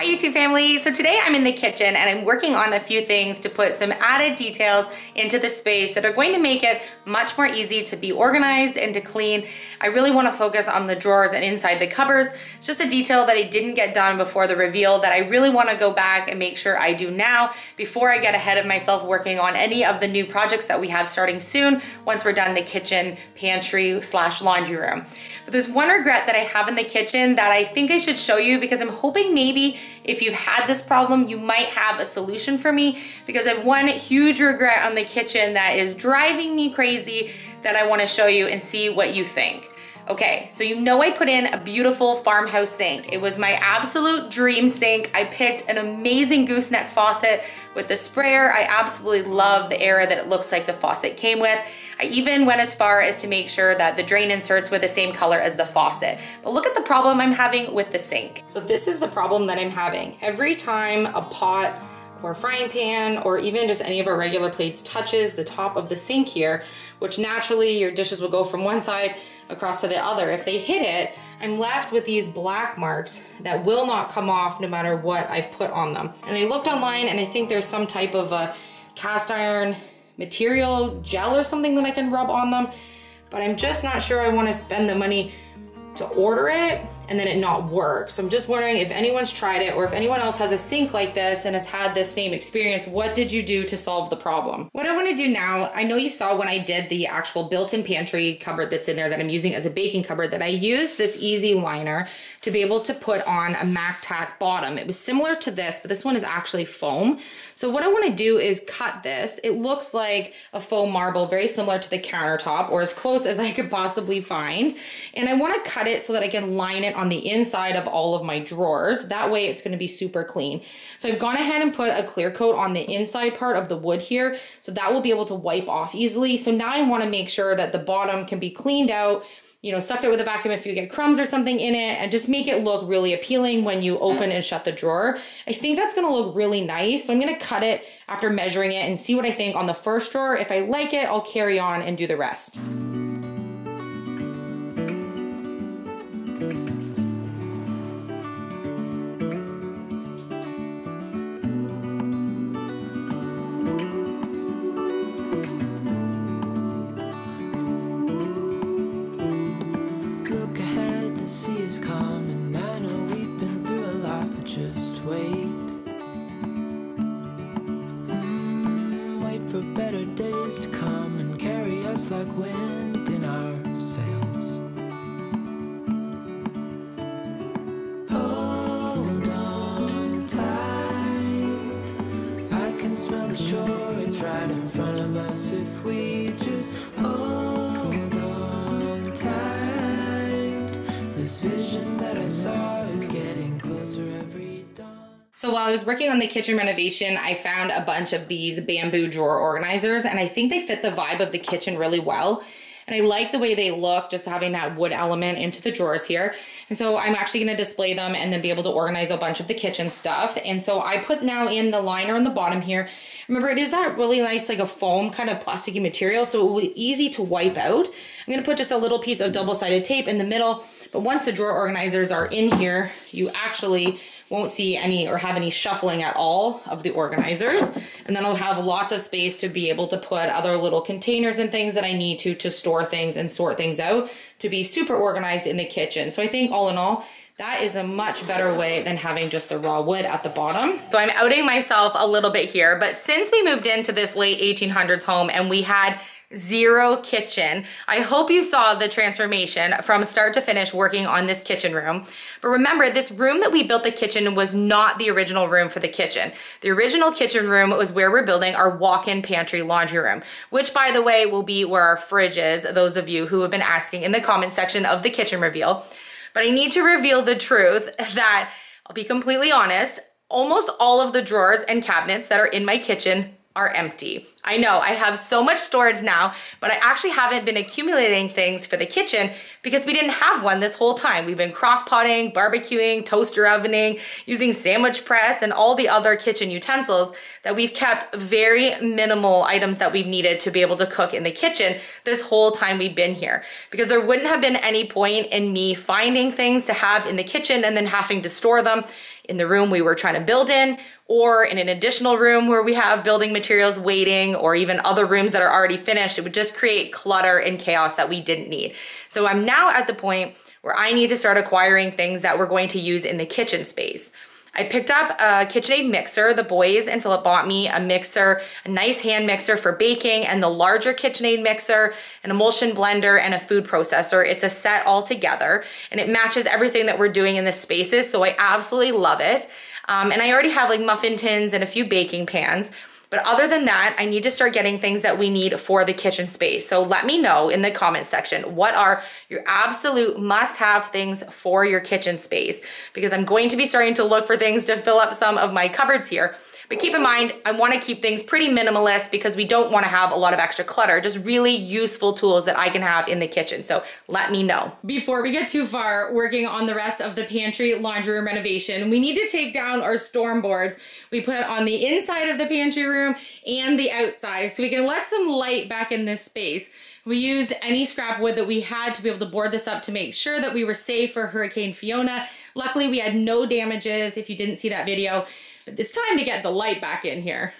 Hi YouTube family. So today I'm in the kitchen and I'm working on a few things to put some added details into the space that are going to make it much more easy to be organized and to clean. I really want to focus on the drawers and inside the cupboards. It's just a detail that I didn't get done before the reveal that I really want to go back and make sure I do now before I get ahead of myself working on any of the new projects that we have starting soon once we're done the kitchen, pantry slash laundry room. But there's one regret that I have in the kitchen that I think I should show you because I'm hoping maybe if you've had this problem, you might have a solution for me because I have one huge regret on the kitchen that is driving me crazy that I wanna show you and see what you think. Okay, so you know I put in a beautiful farmhouse sink. It was my absolute dream sink. I picked an amazing gooseneck faucet with the sprayer. I absolutely love the era that it looks like the faucet came with. I even went as far as to make sure that the drain inserts were the same color as the faucet. But look at the problem I'm having with the sink. So this is the problem that I'm having. Every time a pot or frying pan or even just any of our regular plates touches the top of the sink here, which naturally your dishes will go from one side across to the other. If they hit it, I'm left with these black marks that will not come off no matter what I've put on them. And I looked online and I think there's some type of a cast iron material gel or something that I can rub on them, but I'm just not sure I wanna spend the money to order it and then it not work. So I'm just wondering if anyone's tried it or if anyone else has a sink like this and has had this same experience, what did you do to solve the problem? What I wanna do now, I know you saw when I did the actual built-in pantry cupboard that's in there that I'm using as a baking cupboard that I used this easy liner to be able to put on a MacTac bottom. It was similar to this, but this one is actually foam. So what I wanna do is cut this. It looks like a foam marble, very similar to the countertop or as close as I could possibly find. And I wanna cut it so that I can line it on the inside of all of my drawers. That way it's gonna be super clean. So I've gone ahead and put a clear coat on the inside part of the wood here. So that will be able to wipe off easily. So now I wanna make sure that the bottom can be cleaned out you know, sucked it with a vacuum if you get crumbs or something in it and just make it look really appealing when you open and shut the drawer. I think that's gonna look really nice. So I'm gonna cut it after measuring it and see what I think on the first drawer. If I like it, I'll carry on and do the rest. Wind in our sails. Hold on tight. I can smell the shore, it's right in front of us if we just hold on tight. This vision that I saw is getting closer every dawn. So while I was working on the kitchen renovation, I found a bunch of these bamboo drawer organizers and I think they fit the vibe of the kitchen really well. And I like the way they look, just having that wood element into the drawers here. And so I'm actually gonna display them and then be able to organize a bunch of the kitchen stuff. And so I put now in the liner on the bottom here. Remember, it is that really nice, like a foam kind of plasticky material, so it will be easy to wipe out. I'm gonna put just a little piece of double-sided tape in the middle, but once the drawer organizers are in here, you actually won't see any or have any shuffling at all of the organizers. And then I'll have lots of space to be able to put other little containers and things that I need to to store things and sort things out to be super organized in the kitchen. So I think all in all, that is a much better way than having just the raw wood at the bottom. So I'm outing myself a little bit here, but since we moved into this late 1800s home and we had zero kitchen. I hope you saw the transformation from start to finish working on this kitchen room. But remember, this room that we built the kitchen was not the original room for the kitchen. The original kitchen room was where we're building our walk-in pantry laundry room, which by the way, will be where our fridge is, those of you who have been asking in the comment section of the kitchen reveal. But I need to reveal the truth that, I'll be completely honest, almost all of the drawers and cabinets that are in my kitchen are empty. I know I have so much storage now, but I actually haven't been accumulating things for the kitchen because we didn't have one this whole time. We've been crock potting, barbecuing, toaster ovening, using sandwich press and all the other kitchen utensils that we've kept very minimal items that we've needed to be able to cook in the kitchen this whole time we've been here. Because there wouldn't have been any point in me finding things to have in the kitchen and then having to store them in the room we were trying to build in or in an additional room where we have building materials waiting or even other rooms that are already finished. It would just create clutter and chaos that we didn't need. So I'm now at the point where I need to start acquiring things that we're going to use in the kitchen space. I picked up a KitchenAid mixer. The boys and Philip bought me a mixer, a nice hand mixer for baking, and the larger KitchenAid mixer, an emulsion blender, and a food processor. It's a set all together, and it matches everything that we're doing in the spaces, so I absolutely love it. Um, and I already have like muffin tins and a few baking pans. But other than that, I need to start getting things that we need for the kitchen space. So let me know in the comments section, what are your absolute must have things for your kitchen space? Because I'm going to be starting to look for things to fill up some of my cupboards here. But keep in mind, I wanna keep things pretty minimalist because we don't wanna have a lot of extra clutter, just really useful tools that I can have in the kitchen. So let me know. Before we get too far working on the rest of the pantry laundry room renovation, we need to take down our storm boards. We put on the inside of the pantry room and the outside so we can let some light back in this space. We used any scrap wood that we had to be able to board this up to make sure that we were safe for Hurricane Fiona. Luckily, we had no damages if you didn't see that video. It's time to get the light back in here.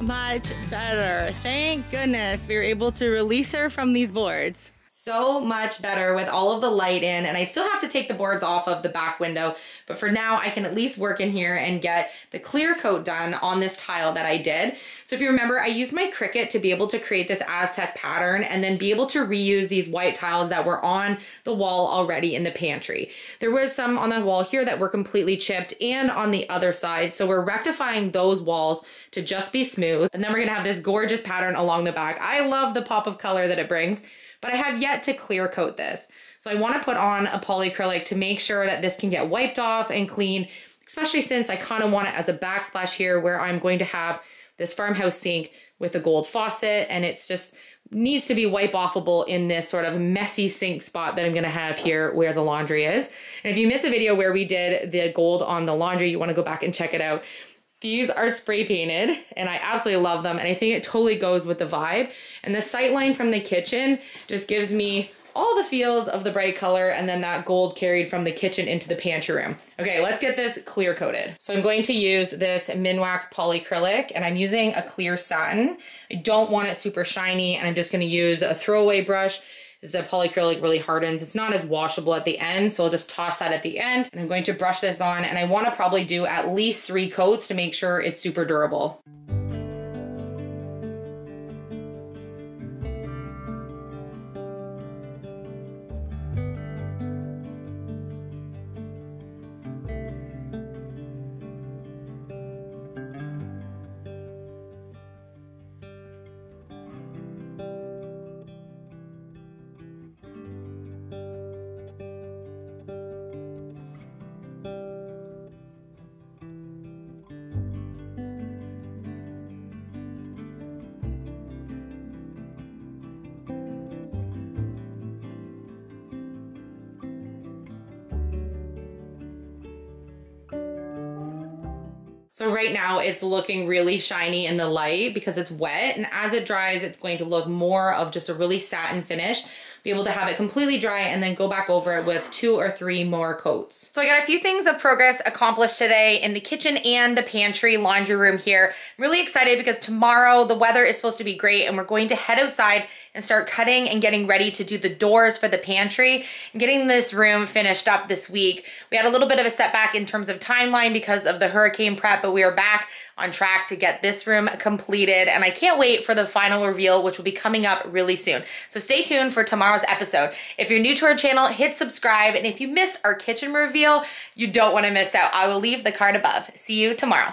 Much better. Thank goodness we were able to release her from these boards so much better with all of the light in and I still have to take the boards off of the back window but for now I can at least work in here and get the clear coat done on this tile that I did. So if you remember I used my Cricut to be able to create this Aztec pattern and then be able to reuse these white tiles that were on the wall already in the pantry. There was some on the wall here that were completely chipped and on the other side so we're rectifying those walls to just be smooth and then we're gonna have this gorgeous pattern along the back. I love the pop of color that it brings but I have yet to clear coat this. So I wanna put on a polyacrylic to make sure that this can get wiped off and clean, especially since I kinda want it as a backsplash here where I'm going to have this farmhouse sink with a gold faucet and it's just needs to be wipe offable in this sort of messy sink spot that I'm gonna have here where the laundry is. And if you missed a video where we did the gold on the laundry, you wanna go back and check it out. These are spray painted and I absolutely love them and I think it totally goes with the vibe. And the sight line from the kitchen just gives me all the feels of the bright color and then that gold carried from the kitchen into the pantry room. Okay, let's get this clear coated. So I'm going to use this Minwax polyacrylic and I'm using a clear satin. I don't want it super shiny and I'm just gonna use a throwaway brush is the polyacrylic really hardens. It's not as washable at the end, so I'll just toss that at the end. And I'm going to brush this on and I wanna probably do at least three coats to make sure it's super durable. So right now it's looking really shiny in the light because it's wet and as it dries it's going to look more of just a really satin finish. be able to have it completely dry and then go back over it with two or three more coats. So I got a few things of progress accomplished today in the kitchen and the pantry laundry room here. I'm really excited because tomorrow the weather is supposed to be great and we're going to head outside and start cutting and getting ready to do the doors for the pantry getting this room finished up this week. We had a little bit of a setback in terms of timeline because of the hurricane prep, but we are back on track to get this room completed. And I can't wait for the final reveal, which will be coming up really soon. So stay tuned for tomorrow's episode. If you're new to our channel, hit subscribe. And if you missed our kitchen reveal, you don't wanna miss out. I will leave the card above. See you tomorrow.